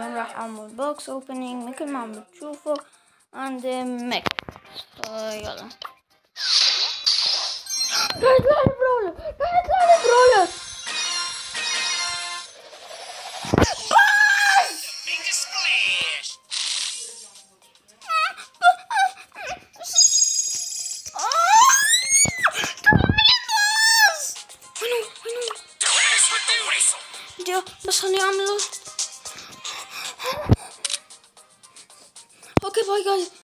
اليوم راح اعمل بوكس اوبننج مثل ما عم بتشوفوا عندي ميك يلا راح يطلع لي برولر راح يطلع لي برولر Make a splash! وينو وينو Darius with the whistle! دي بس خليني اعمله Okay, Folge,